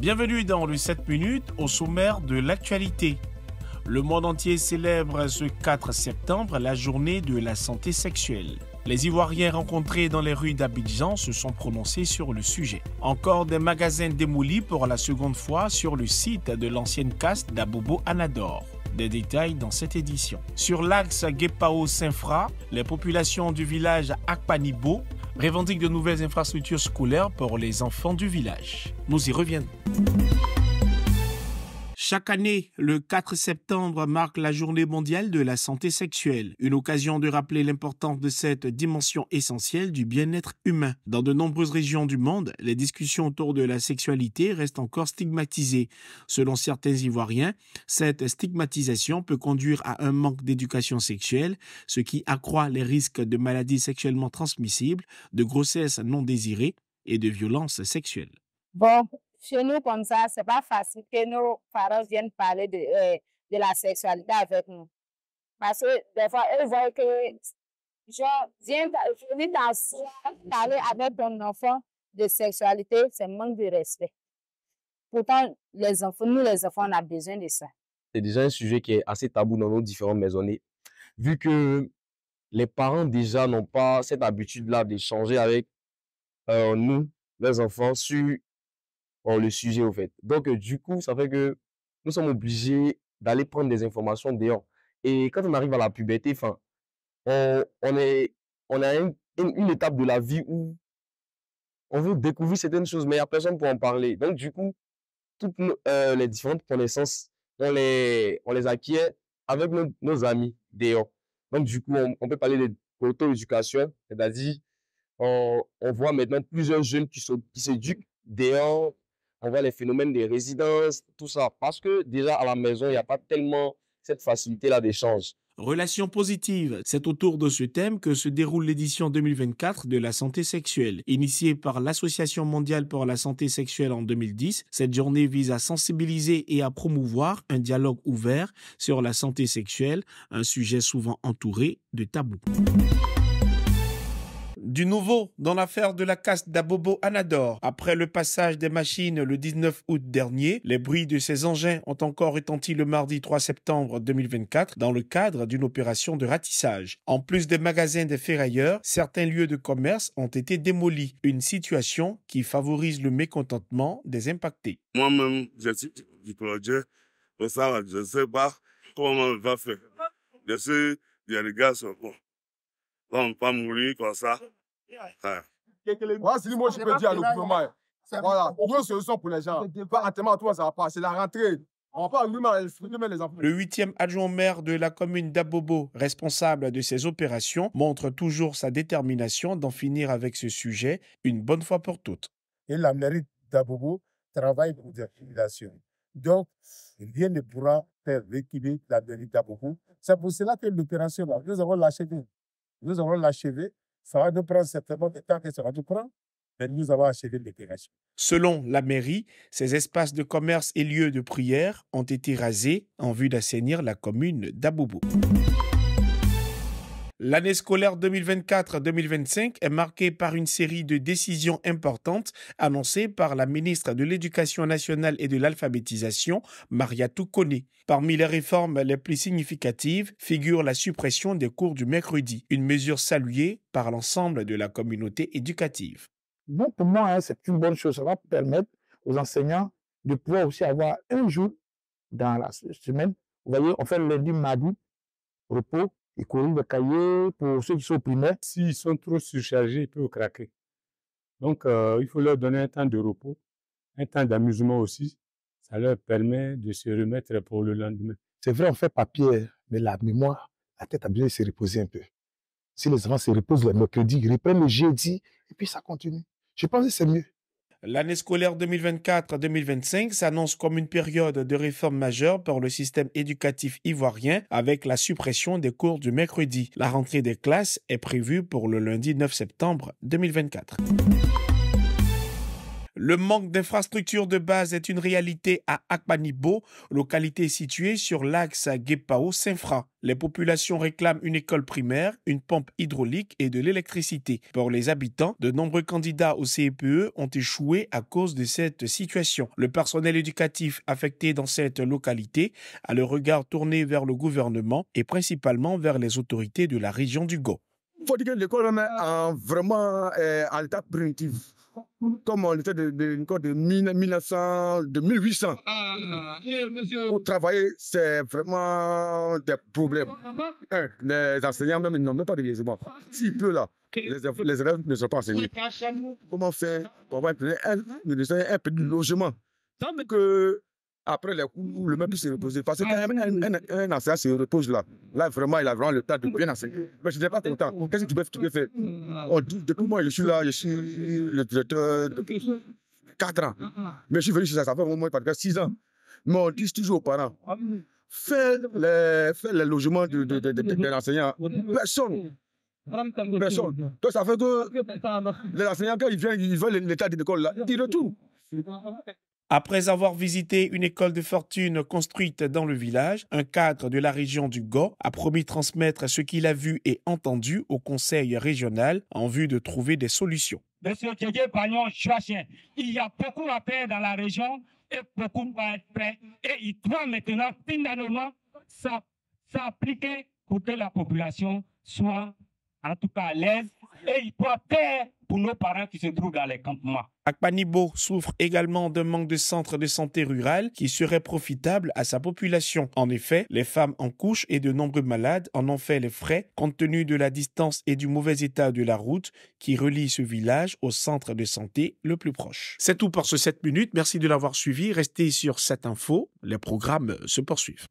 Bienvenue dans le 7 minutes au sommaire de l'actualité. Le monde entier célèbre ce 4 septembre la journée de la santé sexuelle. Les Ivoiriens rencontrés dans les rues d'Abidjan se sont prononcés sur le sujet. Encore des magasins démolis pour la seconde fois sur le site de l'ancienne caste d'Abobo Anador. Des détails dans cette édition. Sur l'axe Guépao-Saint-Fra, les populations du village Akpanibo revendiquent de nouvelles infrastructures scolaires pour les enfants du village. Nous y reviendrons. Chaque année, le 4 septembre marque la journée mondiale de la santé sexuelle, une occasion de rappeler l'importance de cette dimension essentielle du bien-être humain. Dans de nombreuses régions du monde, les discussions autour de la sexualité restent encore stigmatisées. Selon certains Ivoiriens, cette stigmatisation peut conduire à un manque d'éducation sexuelle, ce qui accroît les risques de maladies sexuellement transmissibles, de grossesses non désirées et de violences sexuelles. Bon, chez nous, comme ça, c'est pas facile que nos parents viennent parler de, euh, de la sexualité avec nous. Parce que des fois, eux voient que, genre, viens, venir dans parler avec ton enfant de sexualité, c'est manque de respect. Pourtant, les enfants, nous, les enfants, on a besoin de ça. C'est déjà un sujet qui est assez tabou dans nos différentes maisonnées, vu que les parents déjà n'ont pas cette habitude-là d'échanger avec euh, nous, les enfants, sur le sujet, au fait. Donc, du coup, ça fait que nous sommes obligés d'aller prendre des informations dehors. Et quand on arrive à la puberté, enfin, on, on, est, on a une, une, étape de la vie où on veut découvrir certaines choses, mais il n'y a personne pour en parler. Donc, du coup, toutes les différentes connaissances, on les, on les acquiert avec nos, amis dehors. Donc, du coup, on, peut parler d'auto-éducation, c'est-à-dire, on, on, voit maintenant plusieurs jeunes qui s'éduquent qui dehors on voit les phénomènes des résidences, tout ça. Parce que déjà à la maison, il n'y a pas tellement cette facilité-là d'échange. Relations positives, c'est autour de ce thème que se déroule l'édition 2024 de la santé sexuelle. Initiée par l'Association mondiale pour la santé sexuelle en 2010, cette journée vise à sensibiliser et à promouvoir un dialogue ouvert sur la santé sexuelle, un sujet souvent entouré de tabous. Du nouveau dans l'affaire de la casse d'Abobo Anador. Après le passage des machines le 19 août dernier, les bruits de ces engins ont encore retenti le mardi 3 septembre 2024 dans le cadre d'une opération de ratissage. En plus des magasins des ferrailleurs, certains lieux de commerce ont été démolis. Une situation qui favorise le mécontentement des impactés. Moi-même, je suis ça, je ne sais pas comment on va faire. Je a des gars on ne pas mourir comme ça. Voilà, c'est moi je peux dire à gouvernement. Voilà, trouver une solution pour les gens. Pas en tout ça va pas. C'est la rentrée. On va pas les enfants. Le huitième adjoint maire de la commune d'Abobo, responsable de ces opérations, montre toujours sa détermination d'en finir avec ce sujet une bonne fois pour toutes. Et la mairie d'Abobo travaille pour des populations. Donc, rien ne pourra faire rééquilibrer la mairie d'Abobo. C'est pour cela que l'opération, nous avons l'achevé. Nous avons l'achevé ça va nous prendre certainement du temps que ça va nous prendre, mais nous avons achevé l'opération. Selon la mairie, ces espaces de commerce et lieux de prière ont été rasés en vue d'assainir la commune d'Aboubou. L'année scolaire 2024-2025 est marquée par une série de décisions importantes annoncées par la ministre de l'Éducation nationale et de l'alphabétisation, Maria Toukone. Parmi les réformes les plus significatives figure la suppression des cours du mercredi, une mesure saluée par l'ensemble de la communauté éducative. pour moi, hein, c'est une bonne chose. Ça va permettre aux enseignants de pouvoir aussi avoir un jour dans la semaine. Vous voyez, on fait lundi, mardi, repos, ils corrigent le cahier pour ceux qui sont primaires. S'ils sont trop surchargés, ils peuvent craquer. Donc, euh, il faut leur donner un temps de repos, un temps d'amusement aussi. Ça leur permet de se remettre pour le lendemain. C'est vrai, on fait papier, mais la mémoire, la tête a besoin de se reposer un peu. Si les enfants se reposent le mercredi, ils reprennent le jeudi, et puis ça continue. Je pense que c'est mieux. L'année scolaire 2024-2025 s'annonce comme une période de réforme majeure pour le système éducatif ivoirien avec la suppression des cours du mercredi. La rentrée des classes est prévue pour le lundi 9 septembre 2024. Le manque d'infrastructures de base est une réalité à Akpanibo, localité située sur l'axe Guépao-Saint-Fra. Les populations réclament une école primaire, une pompe hydraulique et de l'électricité. Pour les habitants, de nombreux candidats au CPE ont échoué à cause de cette situation. Le personnel éducatif affecté dans cette localité a le regard tourné vers le gouvernement et principalement vers les autorités de la région du Go. Il faut dire que l'école est vraiment euh, en état primitif comme on était de, de, de, 1900, de 1800. Pour travailler, c'est vraiment des problèmes. Un, les enseignants même n'ont même pas de logement. S'il pleut là, les, les, élèves ne sont pas enseignés. Comment faire? Pour avoir un, un, un petit logement Tant que après les cours, le même peut se reposer. Parce qu'un un, un, un, enseignant se repose là. Là, vraiment, il a vraiment le temps de bien enseigner. Mais je n'ai pas content. Qu'est-ce que tu peux, tu peux faire? Dit, Depuis moi, je suis là, je suis le directeur depuis 4 ans. Mais je suis venu chez ça, ça fait au moins 6 ans. Mais on dit toujours aux parents, fais les, fais les logements de, de, de, de, de l'enseignant. Personne. Personne. Donc ça fait que les enseignants, quand ils viennent, ils veulent l'état de l'école là, ils retournent. Après avoir visité une école de fortune construite dans le village, un cadre de la région du Go a promis transmettre ce qu'il a vu et entendu au conseil régional en vue de trouver des solutions. Il y a beaucoup à faire dans la région et beaucoup va être prêt. Et il doit maintenant finalement s'appliquer pour que la population soit en tout cas à l'aise et il doit faire pour nos parents qui se trouvent dans les campements. Akpanibo souffre également d'un manque de centres de santé rural qui serait profitable à sa population. En effet, les femmes en couche et de nombreux malades en ont fait les frais compte tenu de la distance et du mauvais état de la route qui relie ce village au centre de santé le plus proche. C'est tout pour ce 7 minutes. Merci de l'avoir suivi. Restez sur cette info. Les programmes se poursuivent.